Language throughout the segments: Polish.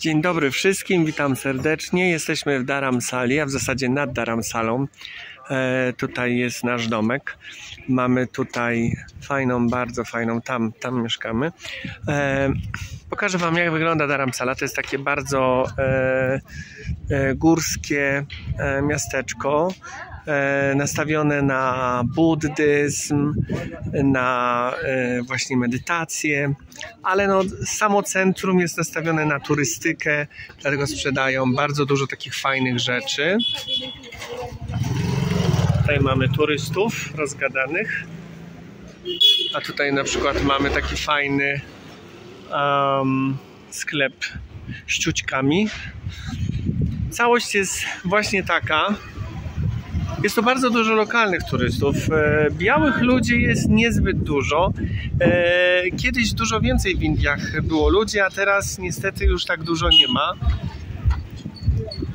Dzień dobry wszystkim, witam serdecznie. Jesteśmy w Dharamsali, a w zasadzie nad Dharamsalą. E, tutaj jest nasz domek. Mamy tutaj fajną, bardzo fajną, tam, tam mieszkamy. E, pokażę Wam, jak wygląda Dharamsala. To jest takie bardzo e, e, górskie e, miasteczko nastawione na buddyzm, na e, właśnie medytację, ale no, samo centrum jest nastawione na turystykę, dlatego sprzedają bardzo dużo takich fajnych rzeczy. Tutaj mamy turystów rozgadanych, a tutaj na przykład mamy taki fajny um, sklep z ciućkami. Całość jest właśnie taka, jest to bardzo dużo lokalnych turystów. E, Białych ludzi jest niezbyt dużo. E, Kiedyś dużo więcej w Indiach było ludzi, a teraz niestety już tak dużo nie ma.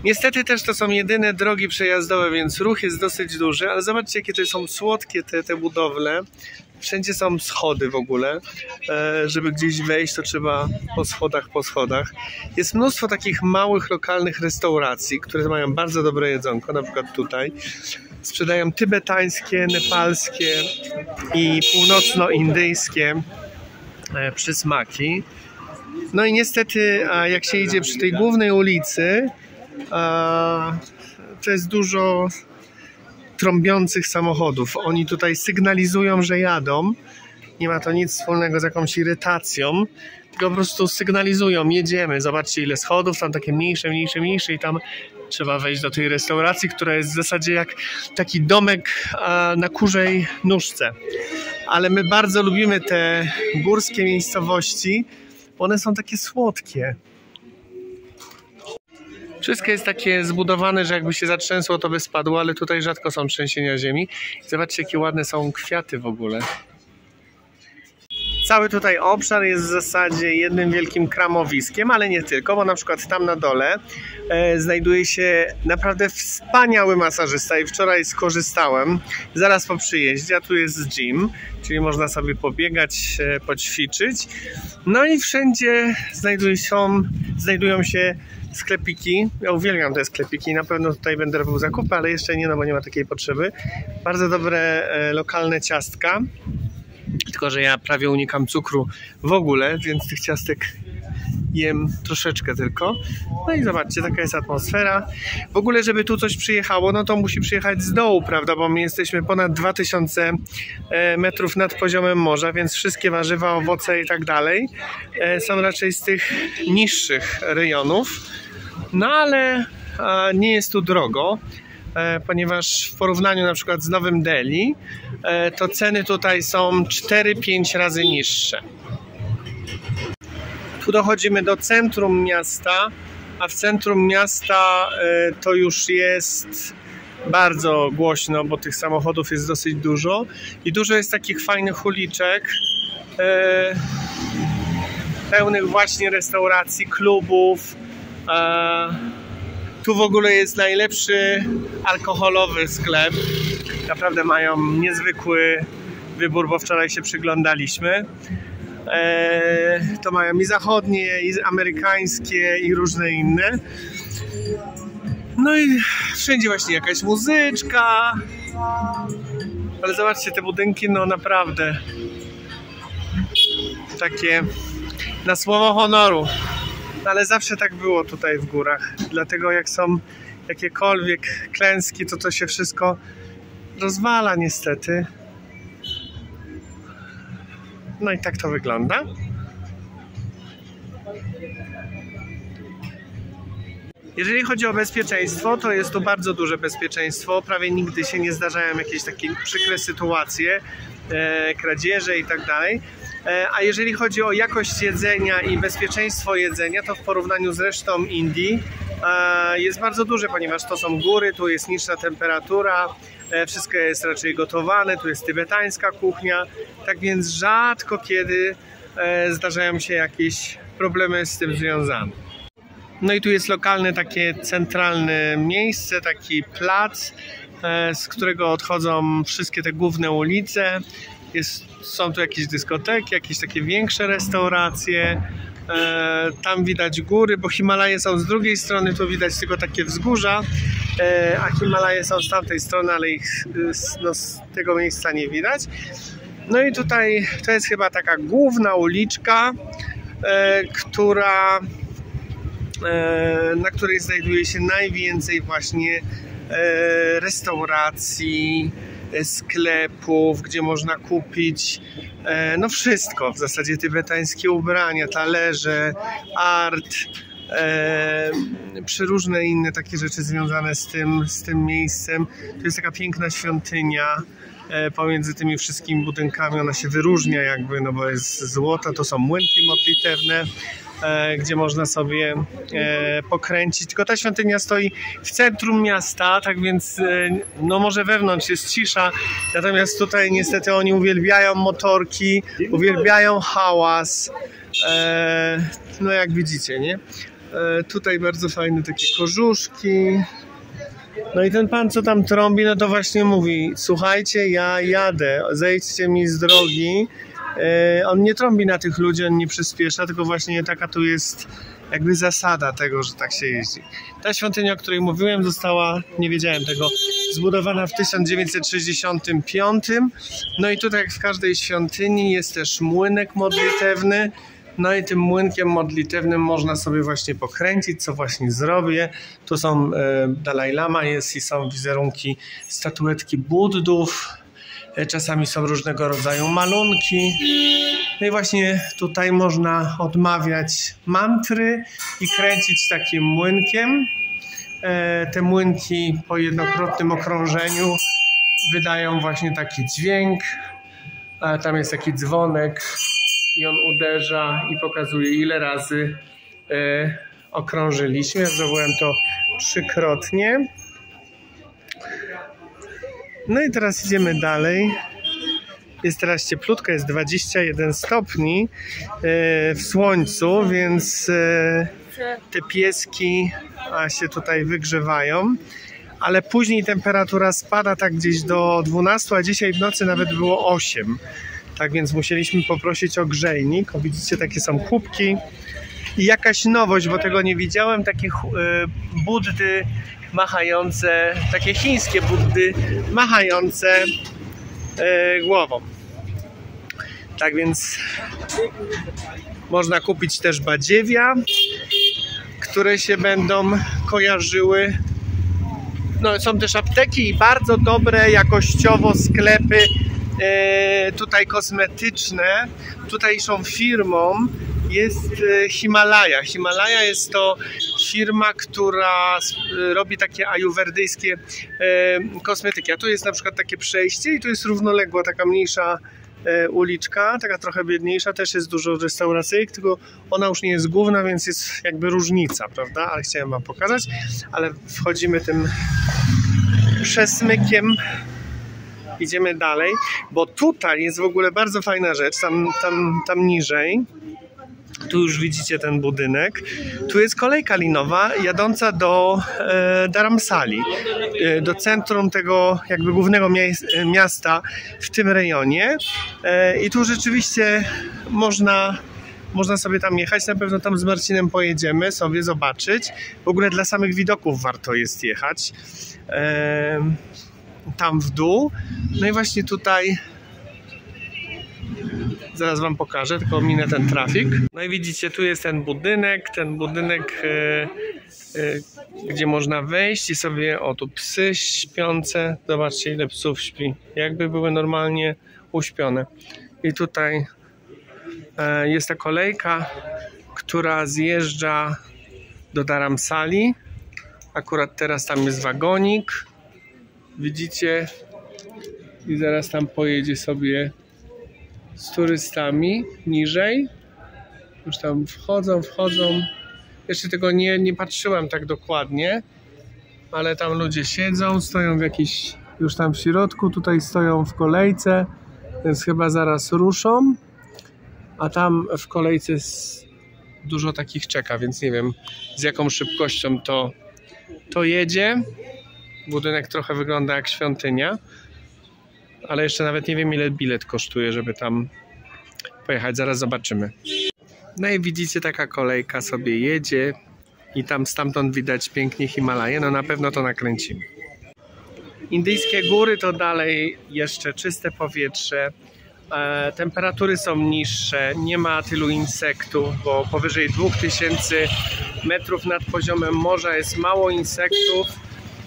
Niestety też to są jedyne drogi przejazdowe, więc ruch jest dosyć duży, ale zobaczcie jakie to są słodkie te, te budowle. Wszędzie są schody w ogóle. E, Żeby gdzieś wejść, to trzeba po schodach, po schodach. Jest mnóstwo takich małych, lokalnych restauracji, które mają bardzo dobre jedzonko, na przykład tutaj. Sprzedają tybetańskie, nepalskie i północnoindyjskie e, przysmaki. No i niestety, a jak się idzie przy tej głównej ulicy, to jest dużo trąbiących samochodów. Oni tutaj sygnalizują, że jadą. Nie ma to nic wspólnego z jakąś irytacją, tylko po prostu sygnalizują, jedziemy. Zobaczcie ile schodów, tam takie mniejsze, mniejsze, mniejsze i tam trzeba wejść do tej restauracji, która jest w zasadzie jak taki domek na kurzej nóżce. Ale my bardzo lubimy te górskie miejscowości, bo one są takie słodkie. Wszystko jest takie zbudowane, że jakby się zatrzęsło, to by spadło, ale tutaj rzadko są trzęsienia ziemi. Zobaczcie, jakie ładne są kwiaty w ogóle. Cały tutaj obszar jest w zasadzie jednym wielkim kramowiskiem, ale nie tylko, bo na przykład tam na dole e, znajduje się naprawdę wspaniały masażysta i wczoraj skorzystałem zaraz po przyjeździe, a tu jest gym, czyli można sobie pobiegać, e, poćwiczyć. No i wszędzie znajduje się, znajdują się sklepiki. Ja uwielbiam te sklepiki. Na pewno tutaj będę robił zakupy, ale jeszcze nie, no bo nie ma takiej potrzeby. Bardzo dobre e, lokalne ciastka. Że ja prawie unikam cukru w ogóle, więc tych ciastek jem troszeczkę tylko. No i zobaczcie, taka jest atmosfera. W ogóle, żeby tu coś przyjechało, no to musi przyjechać z dołu, prawda? Bo my jesteśmy ponad 2000 e, metrów nad poziomem morza, więc wszystkie warzywa, owoce i tak dalej e, są raczej z tych niższych rejonów. No ale nie jest tu drogo, e, ponieważ w porównaniu na przykład z Nowym Delhi, to ceny tutaj są 4-5 razy niższe. Tu dochodzimy do centrum miasta, a w centrum miasta e, to już jest bardzo głośno, bo tych samochodów jest dosyć dużo i dużo jest takich fajnych uliczek e, pełnych właśnie restauracji, klubów. Tu w ogóle jest najlepszy alkoholowy sklep. Naprawdę mają niezwykły wybór, bo wczoraj się przyglądaliśmy. E, to mają i zachodnie, i amerykańskie, i różne inne. No i wszędzie właśnie jakaś muzyczka. Ale zobaczcie te budynki, no naprawdę takie na słowo honoru. No ale zawsze tak było tutaj w górach. Dlatego jak są jakiekolwiek klęski, to to się wszystko rozwala niestety. No i tak to wygląda. Jeżeli chodzi o bezpieczeństwo, to jest tu bardzo duże bezpieczeństwo. Prawie nigdy się nie zdarzają jakieś takie przykre sytuacje, e, kradzieże i tak dalej. E, a jeżeli chodzi o jakość jedzenia i bezpieczeństwo jedzenia, to w porównaniu z resztą Indii e, jest bardzo duże, ponieważ to są góry, tu jest niższa temperatura, e, wszystko jest raczej gotowane, tu jest tybetańska kuchnia, tak więc rzadko kiedy zdarzają się jakieś problemy z tym związane. No i tu jest lokalne takie centralne miejsce, taki plac, z którego odchodzą wszystkie te główne ulice. Jest, są tu jakieś dyskoteki, jakieś takie większe restauracje. E, tam widać góry, bo Himalaje są z drugiej strony, tu widać tylko takie wzgórza, e, a Himalaje są z tamtej strony, ale ich no, z tego miejsca nie widać. No i tutaj to jest chyba taka główna uliczka, e, która na której znajduje się najwięcej właśnie restauracji, sklepów, gdzie można kupić e, no wszystko, w zasadzie tybetańskie ubrania, talerze, art, e, przeróżne inne takie rzeczy związane z tym, z tym miejscem. To jest taka piękna świątynia e, pomiędzy tymi wszystkimi budynkami. Ona się wyróżnia jakby, no bo jest złota, to są młynki modlitewne. E, gdzie można sobie e, pokręcić. Tylko ta świątynia stoi w centrum miasta, tak więc e, no może wewnątrz jest cisza, natomiast tutaj niestety oni uwielbiają motorki, uwielbiają hałas. No jak widzicie, nie? Tutaj bardzo fajne takie korzuszki. No i ten pan, co tam trąbi, no to właśnie mówi: Słuchajcie, ja jadę, zejdźcie mi z drogi. E, on nie trąbi na tych ludzi, on nie przyspiesza, tylko właśnie taka tu jest jakby zasada tego, że tak się jeździ. Ta świątynia, o której mówiłem, została, nie wiedziałem tego, zbudowana w 1965. No i tutaj, jak w każdej świątyni, jest też młynek modlitewny. No i tym młynkiem modlitewnym można sobie właśnie pokręcić, co właśnie zrobię. Tu są e, Dalaj Lama jest i są wizerunki statuetki Buddów, E, czasami są różnego rodzaju malunki. No i właśnie tutaj można odmawiać mantry i kręcić takim młynkiem. E, te młynki po jednokrotnym okrążeniu wydają właśnie taki dźwięk. Tam jest taki dzwonek i on uderza i pokazuje ile razy e, okrążyliśmy. Ja zrobiłem to trzykrotnie. No i teraz idziemy dalej. Jest teraz cieplutko, jest 21 stopni e, w słońcu, więc e, te pieski się tutaj wygrzewają. Ale później temperatura spada tak gdzieś do 12, a dzisiaj w nocy nawet było 8. Tak więc musieliśmy poprosić o grzejnik. O, widzicie, takie są kubki. I jakaś nowość, bo tego nie widziałem, takie e, buddy machające, takie chińskie buddy machające e, głową. Tak więc można kupić też badziewia, które się będą kojarzyły. No, są też apteki i bardzo dobre jakościowo sklepy tutaj kosmetyczne. Tutejszą firmą jest e, Himalaja. Himalaja jest to firma, która robi takie ajuwerdyjskie e, kosmetyki. A tu jest na przykład takie przejście i tu jest równoległa taka mniejsza e, uliczka, taka trochę biedniejsza, też jest dużo restauracyjek, tylko ona już nie jest główna, więc jest jakby różnica, prawda? Ale chciałem Wam pokazać, ale wchodzimy tym przesmykiem idziemy dalej, bo tutaj jest w ogóle bardzo fajna rzecz, tam, tam, tam niżej tu już widzicie ten budynek. Tu jest kolejka linowa jadąca do e, Dharamsali, e, do centrum tego jakby głównego miasta w tym rejonie. E, I tu rzeczywiście można można sobie tam jechać, na pewno tam z Marcinem pojedziemy sobie zobaczyć. W ogóle dla samych widoków warto jest jechać. E, tam w dół. No i właśnie tutaj Zaraz Wam pokażę, tylko minę ten trafik. No i widzicie, tu jest ten budynek, ten budynek, e, e, gdzie można wejść i sobie, o tu psy śpiące. Zobaczcie, ile psów śpi. Jakby były normalnie uśpione. I tutaj e, jest ta kolejka, która zjeżdża do Daramsali. Akurat teraz tam jest wagonik. Widzicie? I zaraz tam pojedzie sobie z turystami niżej. Już tam wchodzą, wchodzą. Jeszcze tego nie, nie patrzyłem tak dokładnie, ale tam ludzie siedzą, stoją w jakiś już tam w środku, tutaj stoją w kolejce, więc chyba zaraz ruszą. A tam w kolejce dużo takich czeka, więc nie wiem z jaką szybkością to, to jedzie. Budynek trochę wygląda jak świątynia ale jeszcze nawet nie wiem ile bilet kosztuje, żeby tam pojechać. Zaraz zobaczymy. No i widzicie, taka kolejka sobie jedzie i tam stamtąd widać pięknie Himalaje. No na pewno to nakręcimy. Indyjskie góry to dalej jeszcze czyste powietrze. E, temperatury są niższe, nie ma tylu insektów, bo powyżej 2000 metrów nad poziomem morza jest mało insektów.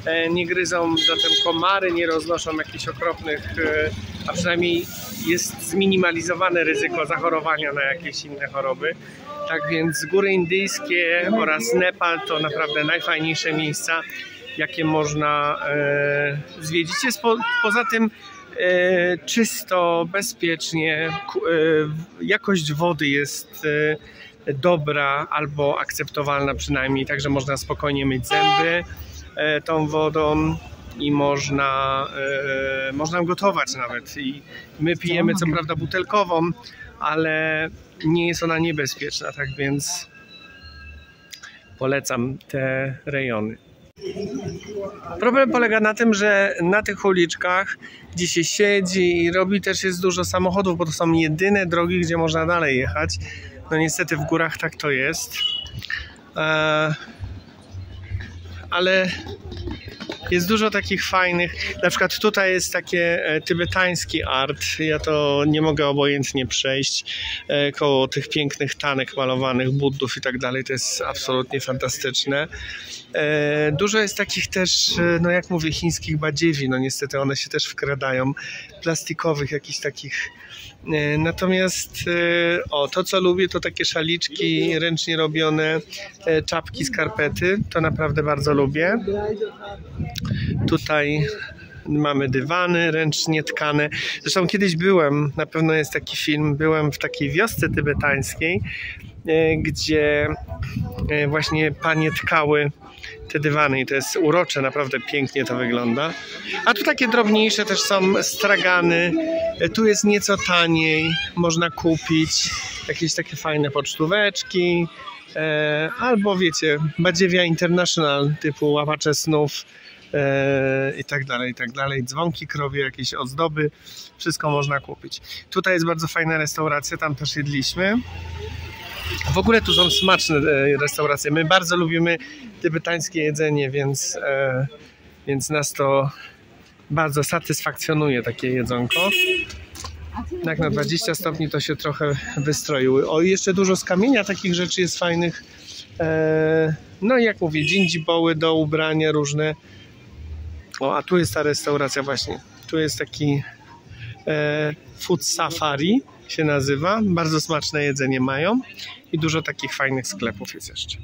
E, nie gryzą zatem komary, nie roznoszą jakichś okropnych, e, a przynajmniej jest zminimalizowane ryzyko zachorowania na jakieś inne choroby. Tak więc góry indyjskie oraz Nepal to naprawdę najfajniejsze miejsca, jakie można e, zwiedzić. Jest po, poza tym czysto, bezpiecznie, jakość wody jest dobra albo akceptowalna przynajmniej, także można spokojnie myć zęby tą wodą i można, e, można gotować nawet. I my pijemy co prawda butelkową, ale nie jest ona niebezpieczna, tak więc polecam te rejony. Problem polega na tym, że na tych uliczkach, gdzie się siedzi i robi, też jest dużo samochodów, bo to są jedyne drogi, gdzie można dalej jechać. No niestety w górach tak to jest. E, ale jest dużo takich fajnych, na przykład tutaj jest takie e, tybetański art, ja to nie mogę obojętnie przejść e, koło tych pięknych tanek malowanych, buddów i tak dalej, to jest absolutnie fantastyczne. E, Dużo jest takich też, no jak mówię, chińskich badziewi, no niestety one się też wkradają, plastikowych jakichś takich. E, Natomiast e, o, to co lubię to takie szaliczki ręcznie robione, e, czapki, skarpety, to naprawdę bardzo lubię. Tutaj mamy dywany ręcznie tkane. Zresztą kiedyś byłem, na pewno jest taki film, byłem w takiej wiosce tybetańskiej, gdzie właśnie panie tkały te dywany i to jest urocze, naprawdę pięknie to wygląda. A tu takie drobniejsze też są stragany. E, Tu jest nieco taniej, można kupić jakieś takie fajne pocztóweczki. E, albo wiecie, Badziewia International typu łapacze snów e, i tak dalej, i tak dalej. Dzwonki krowie, jakieś ozdoby, wszystko można kupić. Tutaj jest bardzo fajna restauracja, tam też jedliśmy. W ogóle tu są smaczne e, restauracje. My bardzo lubimy tybetańskie jedzenie, więc, e, więc nas to bardzo satysfakcjonuje takie jedzonko. Jak na 20 stopni to się trochę wystroiły. O, jeszcze dużo z kamienia takich rzeczy jest fajnych. E, no i jak mówię, dżindziboły do ubrania różne. O, a tu jest ta restauracja właśnie. Tu jest taki food safari się nazywa. Bardzo smaczne jedzenie mają i dużo takich fajnych sklepów jest jeszcze.